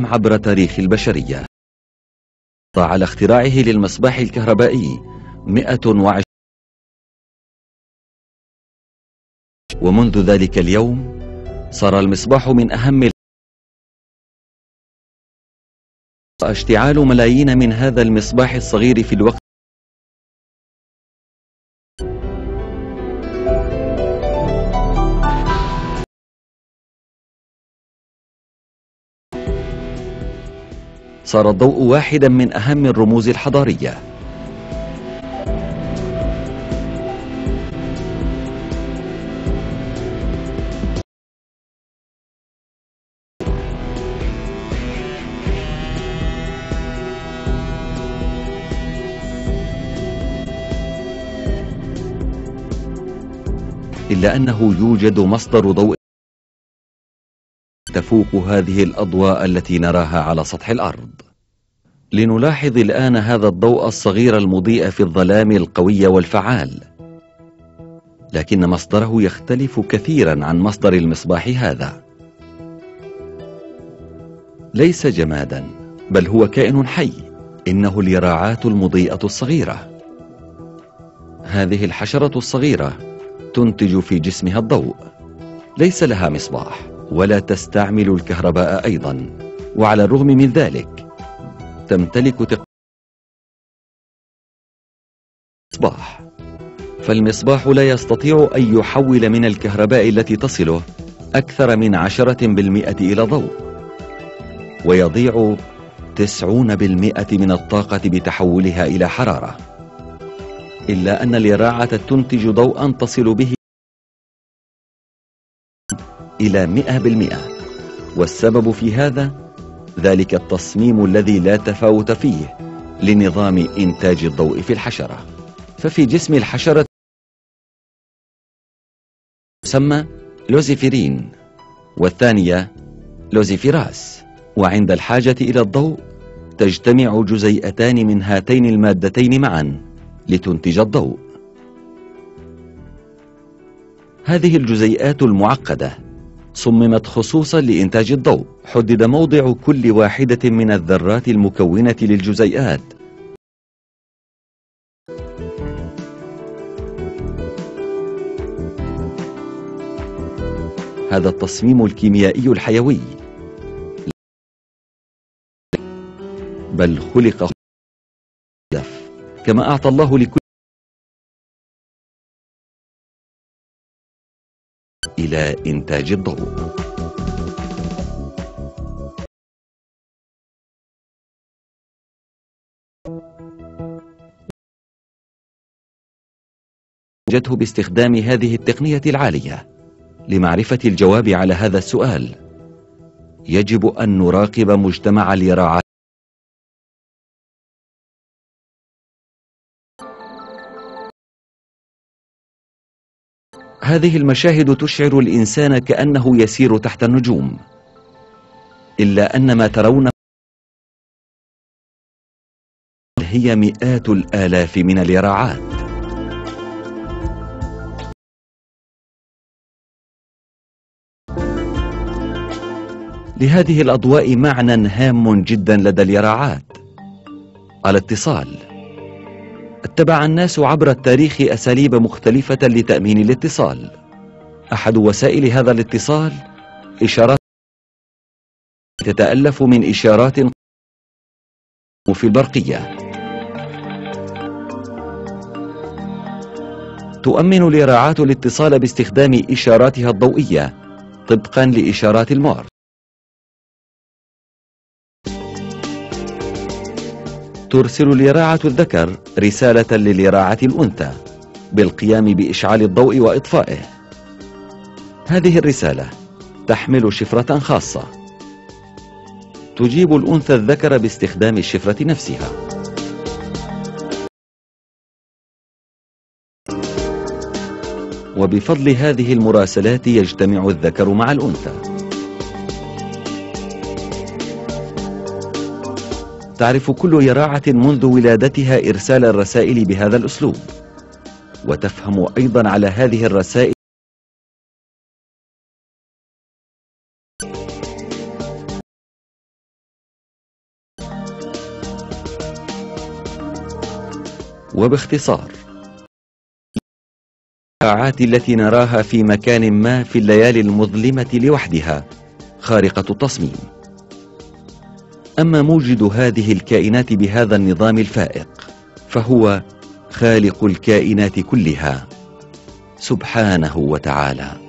عبر تاريخ البشرية. على اختراعه للمصباح الكهربائي 120 ومنذ ذلك اليوم صار المصباح من أهم اشتعال ملايين من هذا المصباح الصغير في الوقت صار الضوء واحدا من أهم الرموز الحضارية. إلا أنه يوجد مصدر ضوء تفوق هذه الأضواء التي نراها على سطح الأرض. لنلاحظ الآن هذا الضوء الصغير المضيء في الظلام القوي والفعال. لكن مصدره يختلف كثيرا عن مصدر المصباح هذا. ليس جمادا بل هو كائن حي. إنه اليراعات المضيئة الصغيرة. هذه الحشرة الصغيرة تنتج في جسمها الضوء. ليس لها مصباح ولا تستعمل الكهرباء أيضا. وعلى الرغم من ذلك تمتلك. مصباح فالمصباح لا يستطيع أن يحول من الكهرباء التي تصله أكثر من عشرة بالمئة إلى ضوء ويضيع تسعون بالمئة من الطاقة بتحولها إلى حرارة إلا أن اليراعة تنتج ضوءا تصل به إلى مئة بالمئة والسبب في هذا ذلك التصميم الذي لا تفاوت فيه لنظام إنتاج الضوء في الحشرة. ففي جسم الحشرة تسمى لوزيفيرين والثانية لوزيفيراس. وعند الحاجة إلى الضوء تجتمع جزيئتان من هاتين المادتين معا لتنتج الضوء. هذه الجزيئات المعقدة صممت خصوصا لإنتاج الضوء. حدد موضع كل واحدة من الذرات المكونة للجزيئات. هذا التصميم الكيميائي الحيوي. بل خلق كما أعطى الله لكل إلى إنتاج الضوء. جته باستخدام هذه التقنية العالية لمعرفة الجواب على هذا السؤال. يجب أن نراقب مجتمع اليراعات هذه المشاهد تشعر الإنسان كأنه يسير تحت النجوم. إلا أن ما ترون هي مئات الآلاف من اليراعات. لهذه الأضواء معنى هام جدا لدى اليراعات. الاتصال اتبع الناس عبر التاريخ أساليب مختلفة لتأمين الاتصال. أحد وسائل هذا الاتصال إشارات تتألف من إشارات في البرقية تؤمن الإراعات الاتصال باستخدام إشاراتها الضوئية طبقا لإشارات المار. ترسل اليراعة الذكر رسالة لليراعة الأنثى بالقيام بإشعال الضوء وإطفائه. هذه الرسالة تحمل شفرة خاصة. تجيب الأنثى الذكر باستخدام الشفرة نفسها. وبفضل هذه المراسلات يجتمع الذكر مع الأنثى. تعرف كل يراعة منذ ولادتها إرسال الرسائل بهذا الأسلوب. وتفهم أيضا على هذه الرسائل وباختصار. الساعات التي نراها في مكان ما في الليالي المظلمة لوحدها خارقة التصميم. أما موجد هذه الكائنات بهذا النظام الفائق فهو خالق الكائنات كلها. سبحانه وتعالى.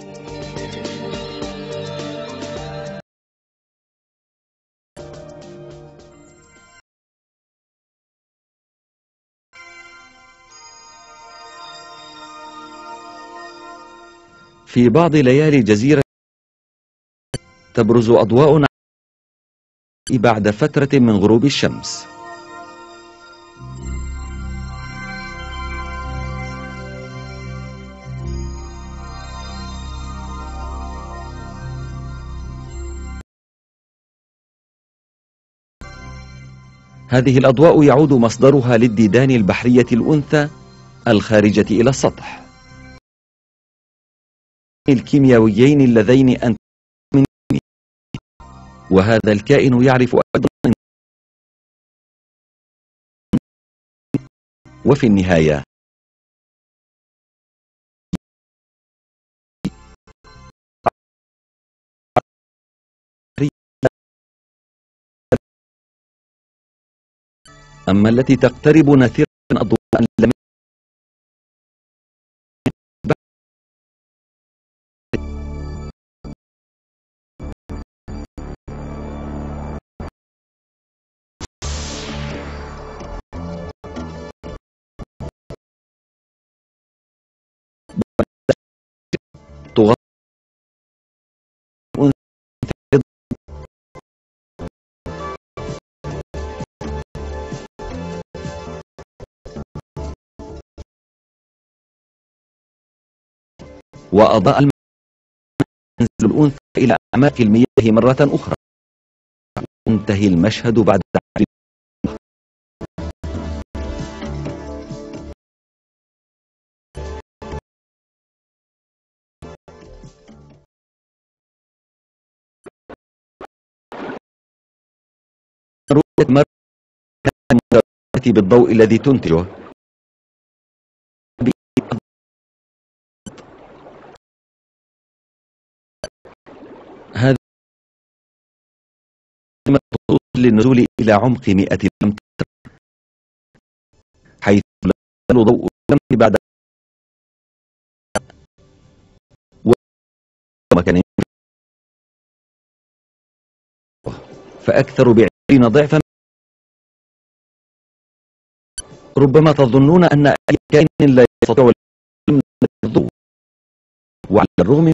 في بعض ليالي الجزيرة تبرز أضواء بعد فترة من غروب الشمس. هذه الأضواء يعود مصدرها للديدان البحرية الأنثى الخارجة إلى السطح. الكيميائيين اللذين أنت وهذا الكائن يعرف أيضا وفي النهاية. أما التي تقترب نثيرا أضواء لم وأضاء المنزل الأنثى إلى أعماق المياه مرة أخرى. انتهي المشهد بعد بالضوء الذي تنتجه هذا للنزول إلى عمق مئة أمتار حيث لا ضوء الشمس بعد ومكان. فأكثر بعشرين ضعفا. ربما تظنون أن أي كائن لا يستطيع الضوء. وعلى الرغم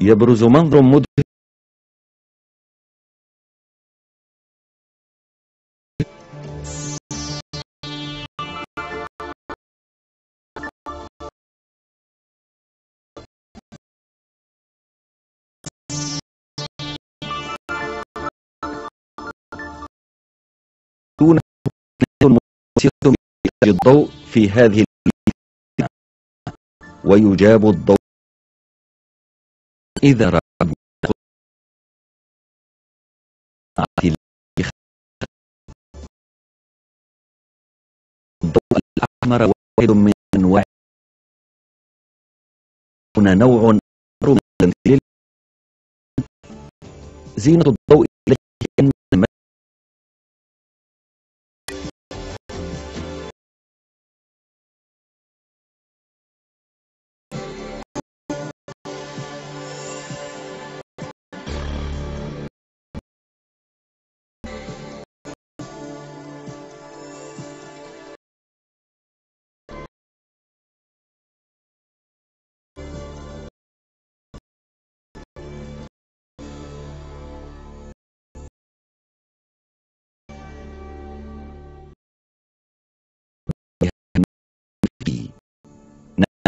يبرز منظر مدهش دون الضوء في هذه ويجاب الضوء إذا الضوء الأحمر واحد من أنواع هنا نوع زينة الضوء إليه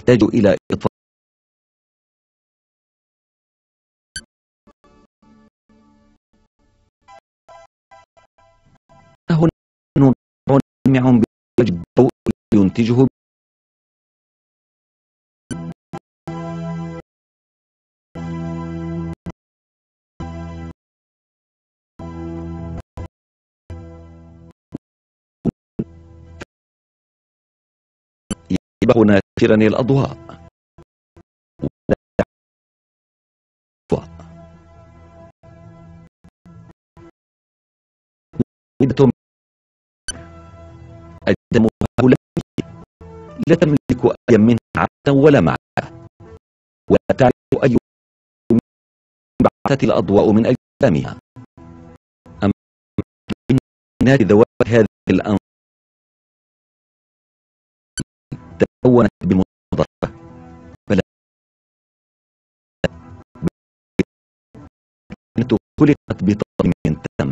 نحتاج إلى إطفاء هنا نوع الضوء ينتجه. يسبق ناشرا الأضواء. أجدم هؤلاء لا تملك أي منها عبدا ولا معها ولا تعرف أي بعثت الأضواء من أجسامها أما نار ذوات هذه الأنظار تكونت بمضافة فلا. خلقت بطرد من تم.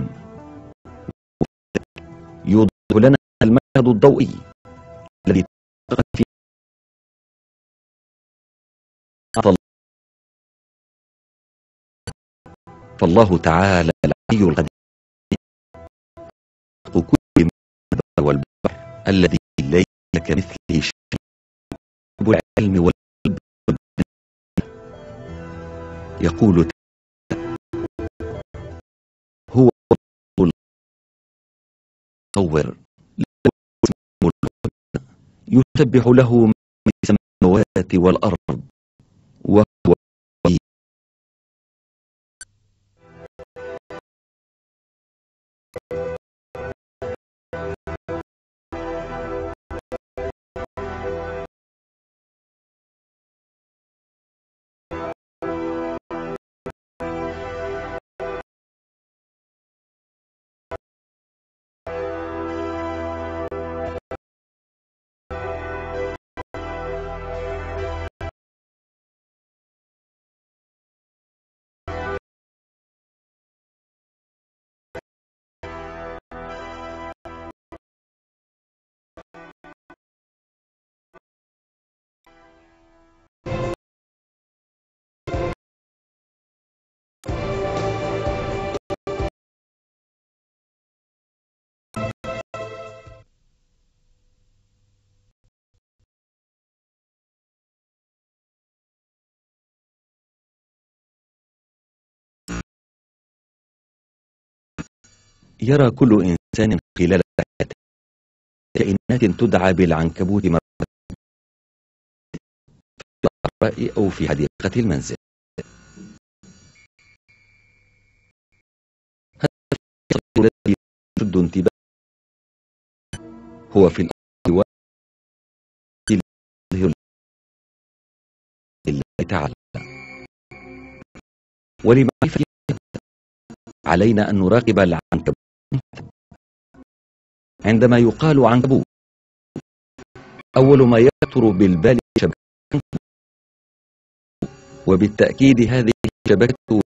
يوضح لنا المشهد الضوئي. الذي في فالله تعالى العلي القدير. كل والبحر الذي ليس كمثله شيء. العلم يقول هو المصور يسبح له من السماوات والأرض. يرى كل إنسان خلال حياته. كائنات تدعى بالعنكبوت مرة في الأحراء أو في حديقة المنزل. الذي يشد انتباه هو في الأرض. الله تعالى. ولمعرفة علينا أن نراقب العنكبوت. عندما يقال عنكبوت أول ما يخطر بالبال شبكة. وبالتأكيد هذه شبكة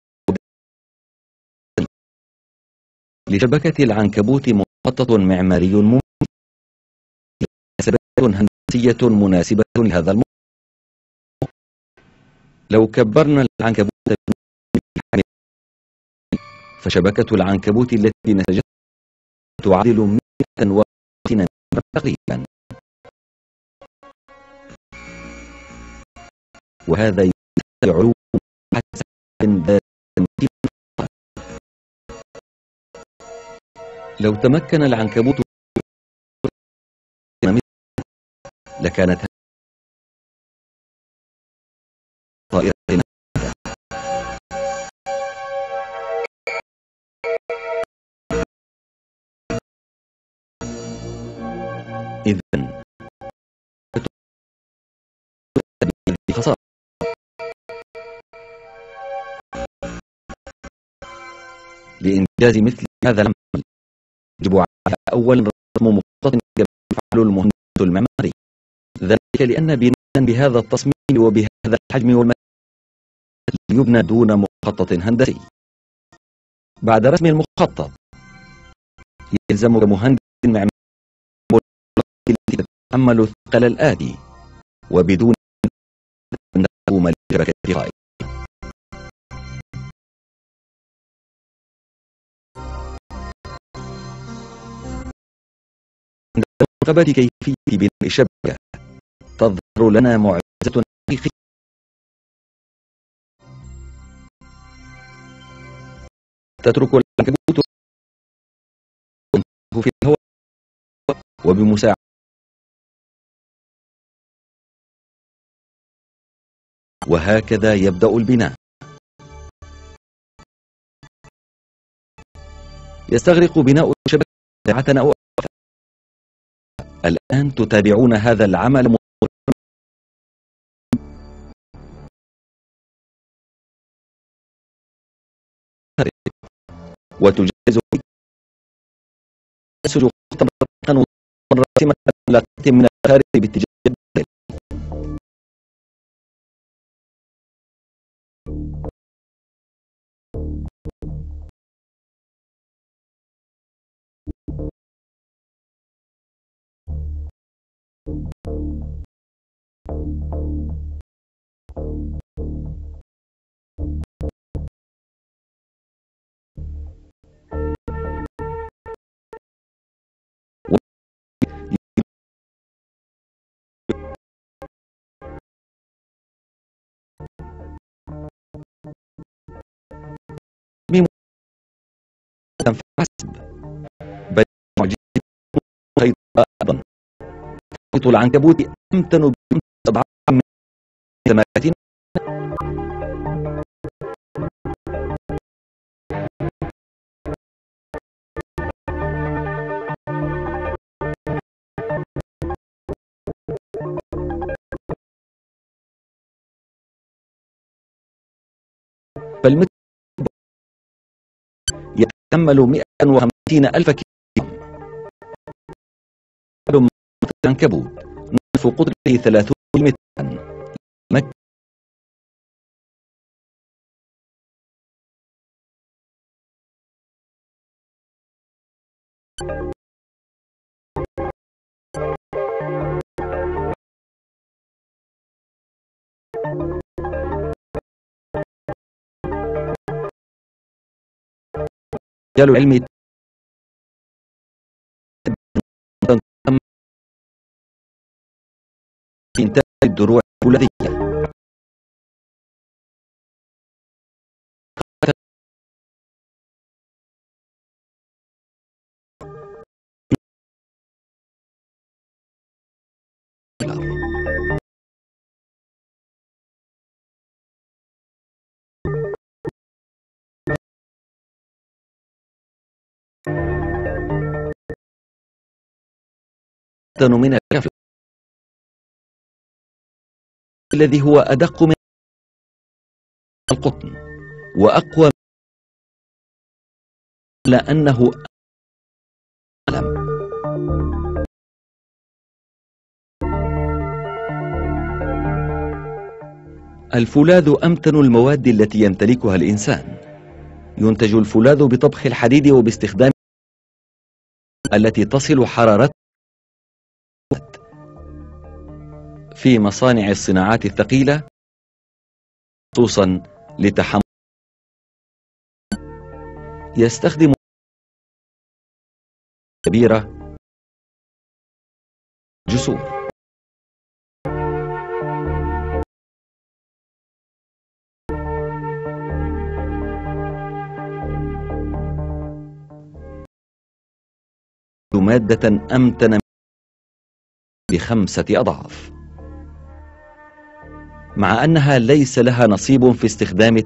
لشبكة العنكبوت مخطط معماري ممكن هندسية مناسبة لهذا المخطط لو كبرنا العنكبوت فشبكة العنكبوت التي نسجتها تعادل 130 تقريبا. وهذا يمثل علو ذات لو تمكن العنكبوت لكانت إذن. لإنجاز مثل هذا العمل يجب على أول رسم مخطط كما يفعل المهندس المعماري. ذلك لأن بناء بهذا التصميم وبهذا الحجم والمكان يبنى دون مخطط هندسي. بعد رسم المخطط يلزم كمهندس معماري تتحمل الثقل الآتي وبدون أن تقوم لشبكة غائب عند مراقبة كيفية بناء الشبكة تظهر لنا معجزة حقيقية. تترك العنكبوت في الهواء. وبمساعدة وهكذا يبدأ البناء. يستغرق بناء الشبكة ساعة أو أكثر. الآن تتابعون هذا العمل وتجهز تسج خطة راسمة من الخارج باتجاه فحسب بل معجزة أيضا العنكبوت أمتن بخمس أضعاف من ثمانية يتحمل 150 ألف كيلو. عنكبوت نصف قطره 30 مترا. العلم إنتاج الدروع الفولاذية من الكفر الذي هو أدق من القطن وأقوى لأنه ألم الفولاذ أمتن المواد التي يمتلكها الإنسان. ينتج الفولاذ بطبخ الحديد وباستخدام التي تصل حرارة في مصانع الصناعات الثقيلة خصوصا لتحمل يستخدم كبيرة جسور. مادة أمتن بخمسة أضعاف. مع أنها ليس لها نصيب في استخدام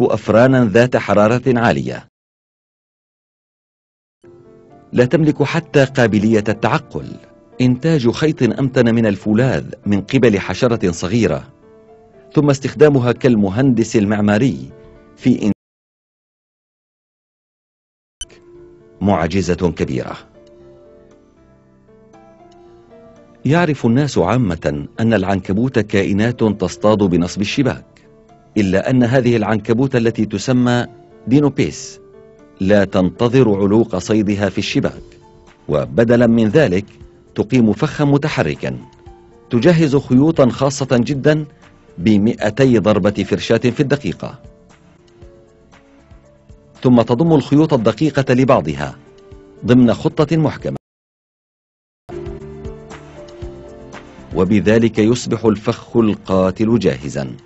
أفرانا ذات حرارة عالية. لا تملك حتى قابلية التعقل. إنتاج خيط أمتن من الفولاذ من قبل حشرة صغيرة. ثم استخدامها كالمهندس المعماري في معجزة كبيرة. يعرف الناس عامة أن العنكبوت كائنات تصطاد بنصب الشباك إلا أن هذه العنكبوت التي تسمى دينوبيس لا تنتظر علوق صيدها في الشباك وبدلا من ذلك تقيم فخا متحركا تجهز خيوطا خاصة جدا بمئتي ضربة فرشاة في الدقيقة. ثم تضم الخيوط الدقيقة لبعضها ضمن خطة محكمة. وبذلك يصبح الفخ القاتل جاهزاً.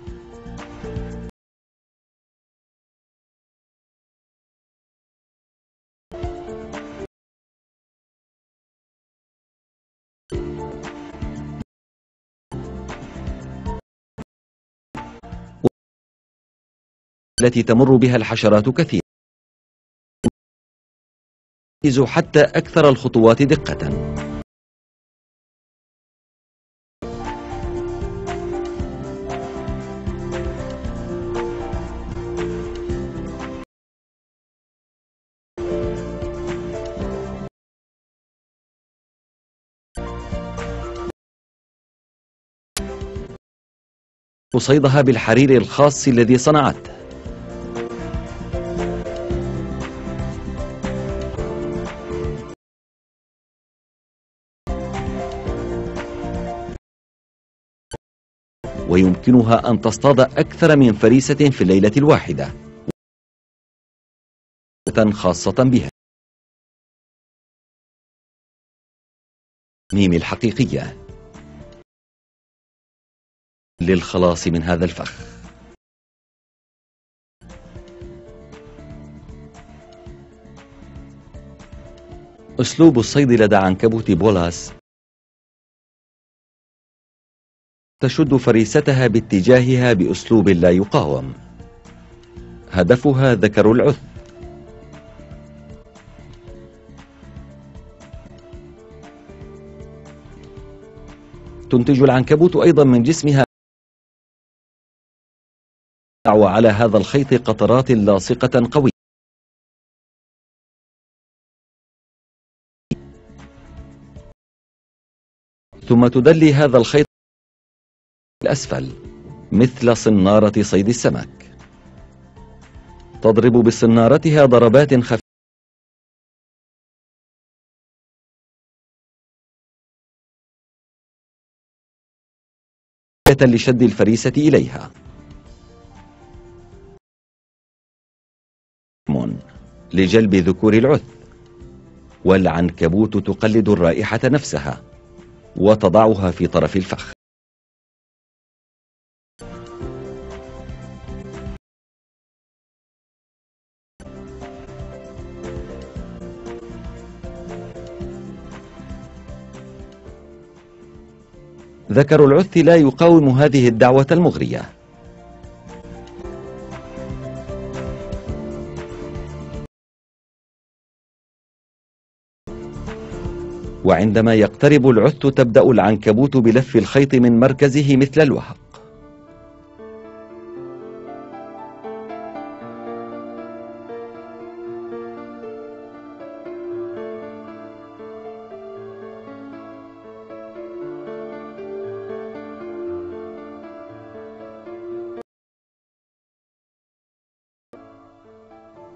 التي تمر بها الحشرات كثيرا. حتى أكثر الخطوات دقة. صيدها بالحرير الخاص الذي صنعته ويمكنها أن تصطاد أكثر من فريسة في الليلة الواحدة. خاصة بها. ميم الحقيقية. للخلاص من هذا الفخ. أسلوب الصيد لدى عنكبوت بولاس تشد فريستها باتجاهها بأسلوب لا يقاوم. هدفها ذكر العث. تنتج العنكبوت أيضا من جسمها وعلى هذا الخيط قطرات لاصقة قوية. ثم تدلي هذا الخيط الأسفل مثل صنارة صيد السمك. تضرب بصنارتها ضربات خفيفة. لشد الفريسة إليها. لجلب ذكور العث والعنكبوت تقلد الرائحة نفسها وتضعها في طرف الفخ. ذكر العث لا يقاوم هذه الدعوة المغرية. وعندما يقترب العث تبدأ العنكبوت بلف الخيط من مركزه مثل الوهق.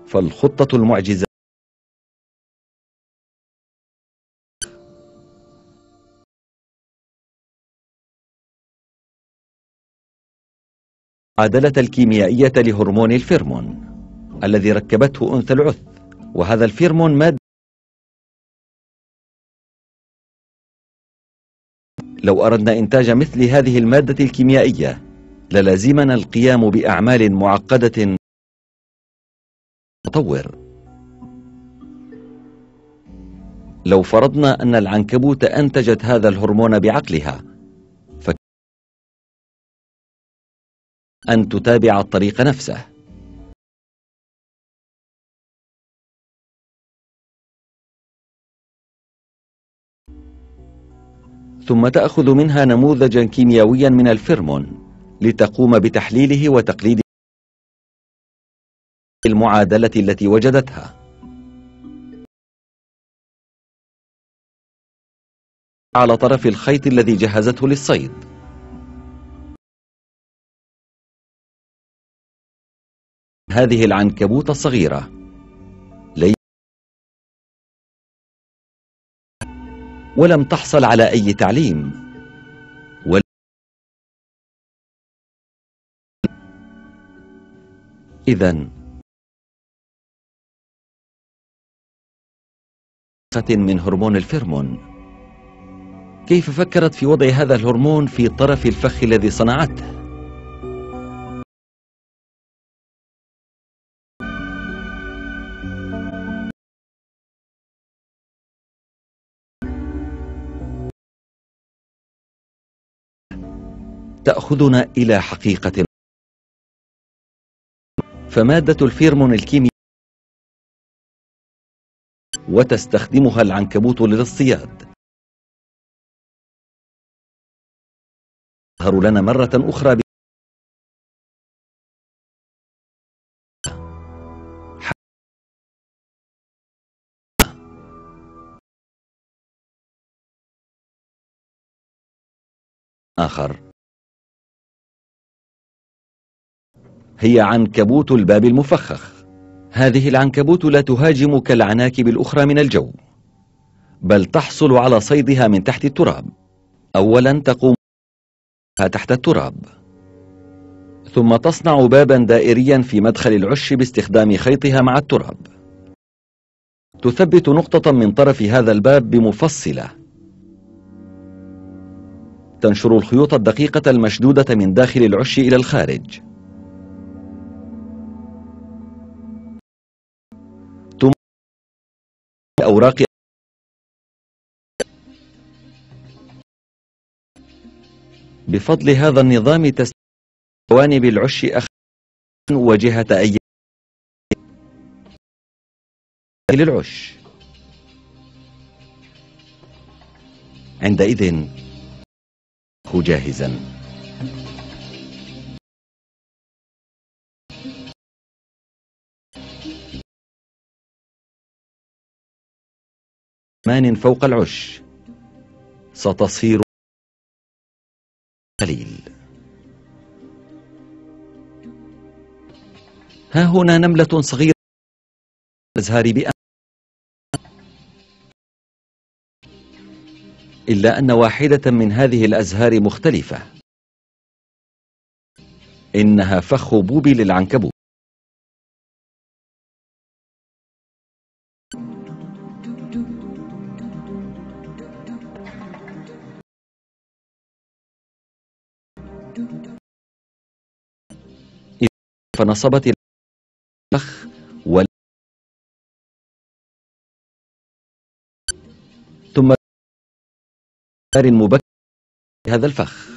فالخطة المعجزة المعادلة الكيميائية لهرمون الفيرمون الذي ركبته أنثى العث وهذا الفيرمون مادة لو أردنا إنتاج مثل هذه المادة الكيميائية للازمنا القيام بأعمال معقدة مطور لو فرضنا أن العنكبوت أنتجت هذا الهرمون بعقلها أن تتابع الطريق نفسه. ثم تأخذ منها نموذجا كيميائيا من الفيرمون لتقوم بتحليله وتقليد المعادلة التي وجدتها. على طرف الخيط الذي جهزته للصيد. هذه العنكبوت الصغيرة. لي ولم تحصل على أي تعليم. ول... إذا من هرمون الفيرمون. كيف فكرت في وضع هذا الهرمون في طرف الفخ الذي صنعته؟ تأخذنا إلى حقيقة. فمادة الفيرمون الكيميائي وتستخدمها العنكبوت للاصطياد تظهر لنا مرة أخرى ب... آخر. هي عنكبوت الباب المفخخ. هذه العنكبوت لا تهاجم كالعناكب الأخرى من الجو بل تحصل على صيدها من تحت التراب. أولا تقوم تحت التراب. ثم تصنع بابا دائريا في مدخل العش باستخدام خيطها مع التراب. تثبت نقطة من طرف هذا الباب بمفصلة. تنشر الخيوط الدقيقة المشدودة من داخل العش إلى الخارج. أوراق بفضل هذا النظام تستطيع جوانب العش أخ وجهة أي للعش. عندئذ جاهزا. مان فوق العش. ستصير قليل. ها هنا نملة صغيرة. أزهار بأم إلا أن واحدة من هذه الأزهار مختلفة. إنها فخ بوبي للعنكبوت فنصبت الفخ وال ثم مبكر هذا الفخ.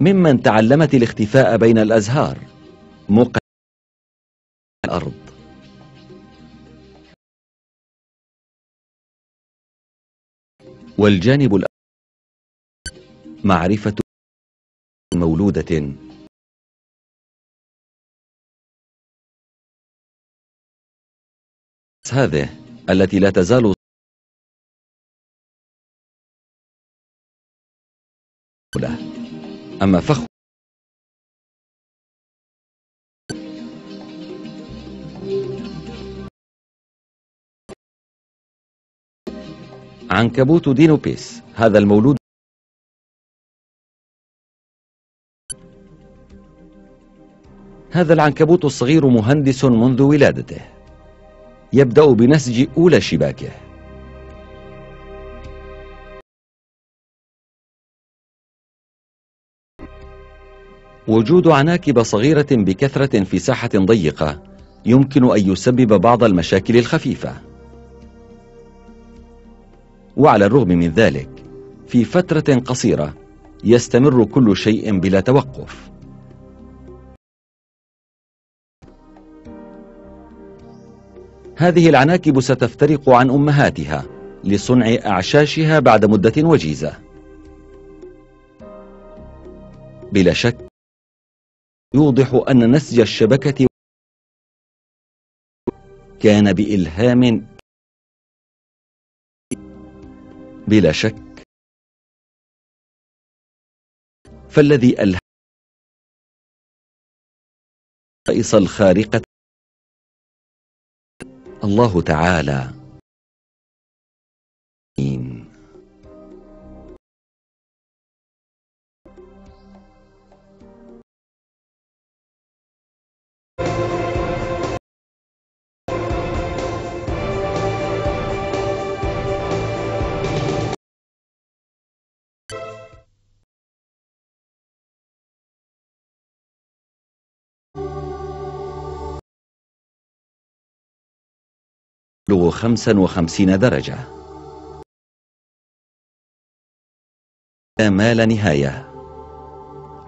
ممن تعلمت الاختفاء بين الأزهار موقع الأرض. والجانب الأرض معرفة مولودة. هذه التي لا تزال أما فخ عنكبوت دينوبيس هذا المولود هذا العنكبوت الصغير مهندس منذ ولادته. يبدأ بنسج أولى شباكه. وجود عناكب صغيرة بكثرة في ساحة ضيقة يمكن أن يسبب بعض المشاكل الخفيفة. وعلى الرغم من ذلك في فترة قصيرة يستمر كل شيء بلا توقف. هذه العناكب ستفترق عن أمهاتها لصنع أعشاشها بعد مدة وجيزة. بلا شك يوضح أن نسج الشبكة كان بإلهام. بلا شك فالذي ألهم الخارقة الله تعالى. يبلغ خمسا وخمسين درجة. ما لا نهاية.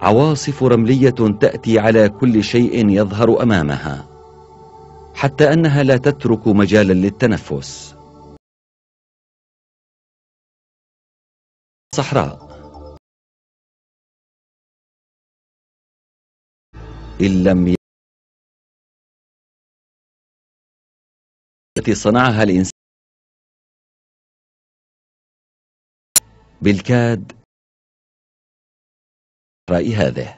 عواصف رملية تأتي على كل شيء يظهر أمامها حتى أنها لا تترك مجالا للتنفس. صحراء. إن لم التي صنعها الإنسان بالكاد رأي هذه.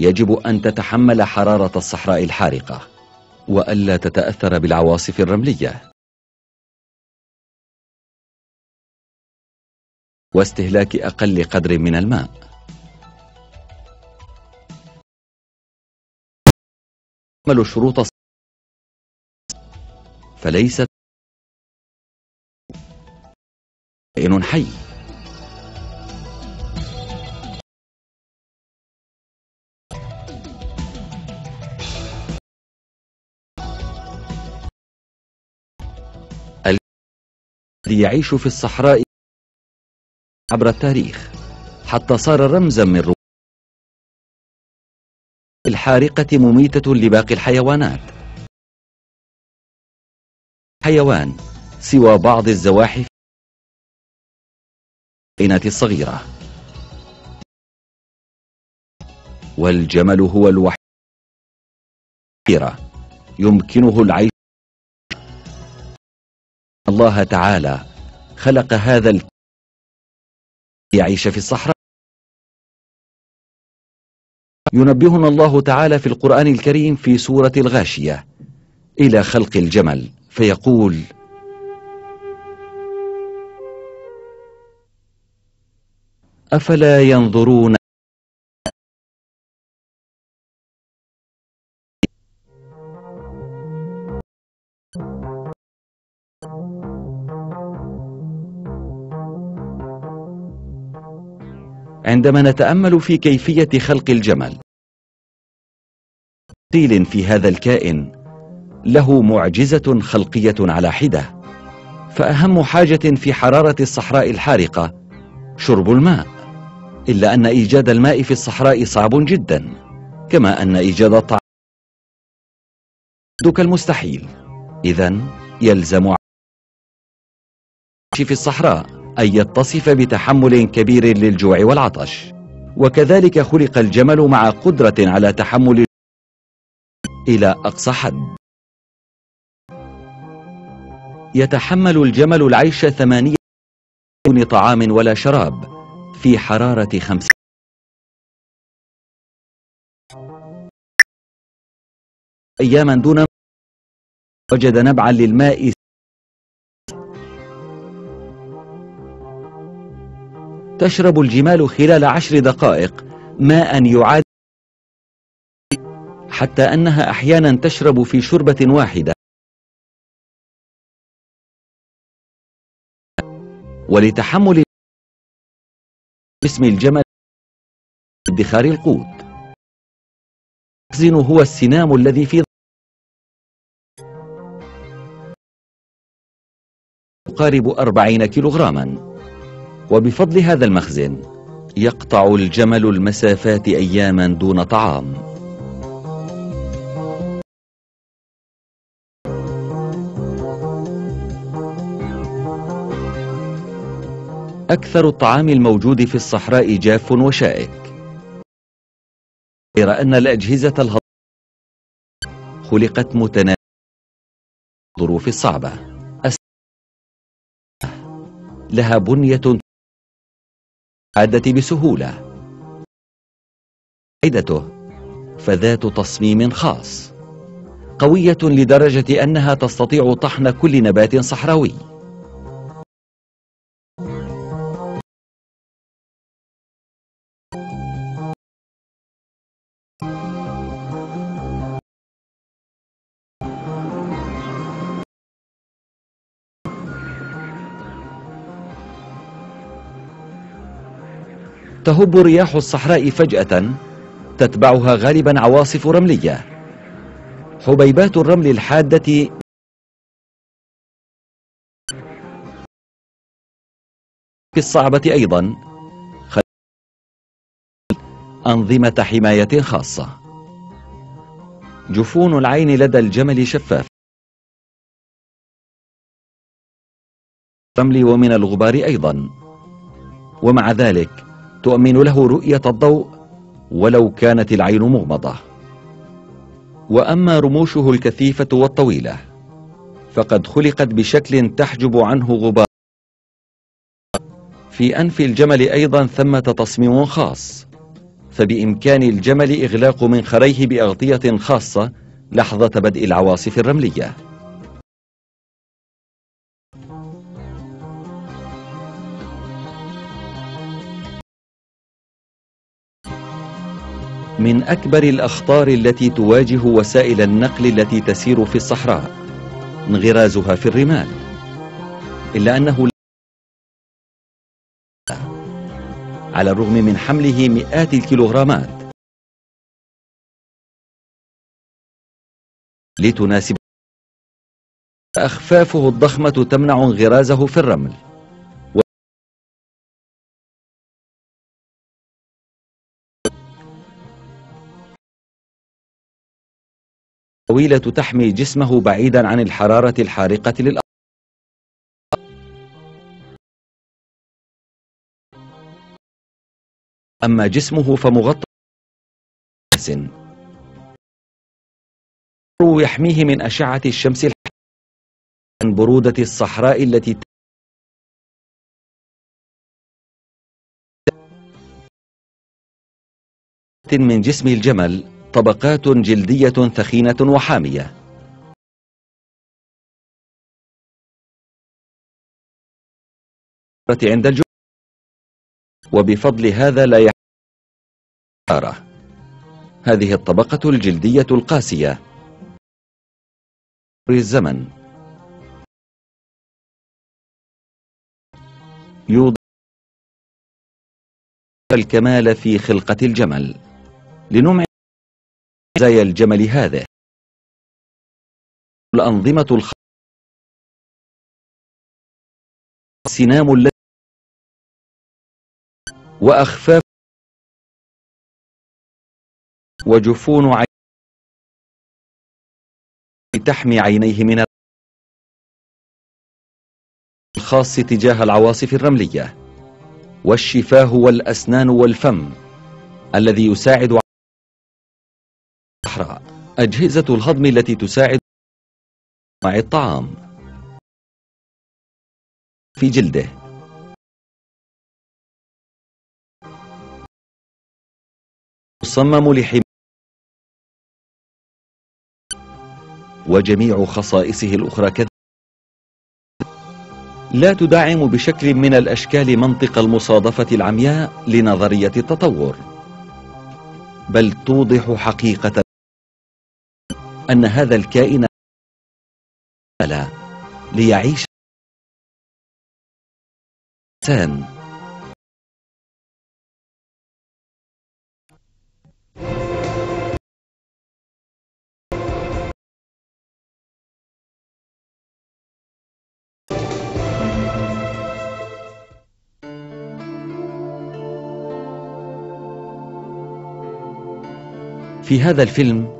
يجب أن تتحمل حرارة الصحراء الحارقة وألا تتأثر بالعواصف الرملية. واستهلاك أقل قدر من الماء. شروط فليست كائن حي. الذي يعيش في الصحراء عبر التاريخ حتى صار رمزا من الحارقة مميتة لباقي الحيوانات. حيوان سوى بعض الزواحف الصغيرة. والجمل هو الوحيد يمكنه العيش. الله تعالى خلق هذا الكائن يعيش في الصحراء. ينبهنا الله تعالى في القرآن الكريم في سورة الغاشية. إلى خلق الجمل فيقول أفلا ينظرون عندما نتأمل في كيفية خلق الجمل قيل في هذا الكائن. له معجزة خلقية على حدة فأهم حاجة في حرارة الصحراء الحارقة شرب الماء. إلا أن إيجاد الماء في الصحراء صعب جدا كما أن إيجاد الطعام كالمستحيل إذا يلزم في الصحراء أن يتصف بتحمل كبير للجوع والعطش. وكذلك خلق الجمل مع قدرة على تحمل إلى أقصى حد. يتحمل الجمل العيش ثمانية دون طعام ولا شراب في حرارة خمس. أياما دون وجد نبعا للماء. تشرب الجمال خلال عشر دقائق ماء يعاد حتى أنها أحيانا تشرب في شربة واحدة. ولتحمل جسم الجمل ادخار القوت. المخزن هو السنام الذي في يقارب أربعين كيلوغراما. وبفضل هذا المخزن يقطع الجمل المسافات أياما دون طعام. أكثر الطعام الموجود في الصحراء جاف وشائك. غير أن الأجهزة الهضمية خلقت متناسبة الظروف الصعبة لها بنية العادة بسهولة. عدته فذات تصميم خاص. قوية لدرجة أنها تستطيع طحن كل نبات صحراوي. تهب رياح الصحراء فجأة تتبعها غالبا عواصف رملية. حبيبات الرمل الحادة الصعبة أيضا أنظمة حماية خاصة. جفون العين لدى الجمل شفاف. الرمل ومن الغبار أيضا. ومع ذلك تؤمن له رؤية الضوء ولو كانت العين مغمضة. وأما رموشه الكثيفة والطويلة فقد خلقت بشكل تحجب عنه غبار. في أنف الجمل أيضا ثمة تصميم خاص فبإمكان الجمل إغلاق منخريه بأغطية خاصة لحظة بدء العواصف الرملية. من أكبر الأخطار التي تواجه وسائل النقل التي تسير في الصحراء انغرازها في الرمال. إلا أنه على الرغم من حمله مئات الكيلوغرامات لتناسب أخفافه الضخمة تمنع انغرازه في الرمل. طويلة تحمي جسمه بعيدا عن الحرارة الحارقة للأرض. أما جسمه فمغطى يحميه من أشعة الشمس عن برودة الصحراء التي من جسم الجمل. طبقات جلدية ثخينة وحامية. عند وبفضل هذا لا يحرى هذه الطبقة الجلدية القاسية. الزمن. يوضع الكمال في خلقة الجمل. لنمع زي الجمل هذا الأنظمة الخ... السنام التي وأخفاف وجفون عين تحمي عينيه من الخاص تجاه العواصف الرملية. والشفاه والأسنان والفم الذي يساعد الصحراء أجهزة الهضم التي تساعد مع الطعام في جلده. مصمم لحماية وجميع خصائصه الأخرى كذلك. لا تدعم بشكل من الأشكال منطق المصادفة العمياء لنظرية التطور بل توضح حقيقة أن هذا الكائن ليعيش إنسان في هذا الفيلم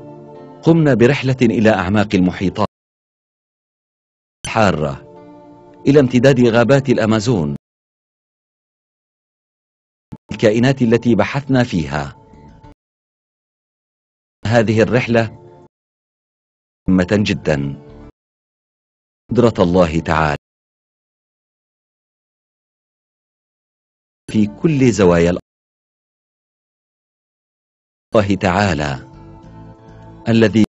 قمنا برحلة إلى أعماق المحيطات الحارة إلى امتداد غابات الأمازون الكائنات التي بحثنا فيها. هذه الرحلة مهمة جدا. قدرة الله تعالى في كل زوايا الأرض. الله تعالى الذي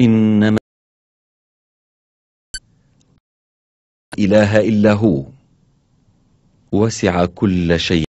إنما إله إلا هو وسع كل شيء.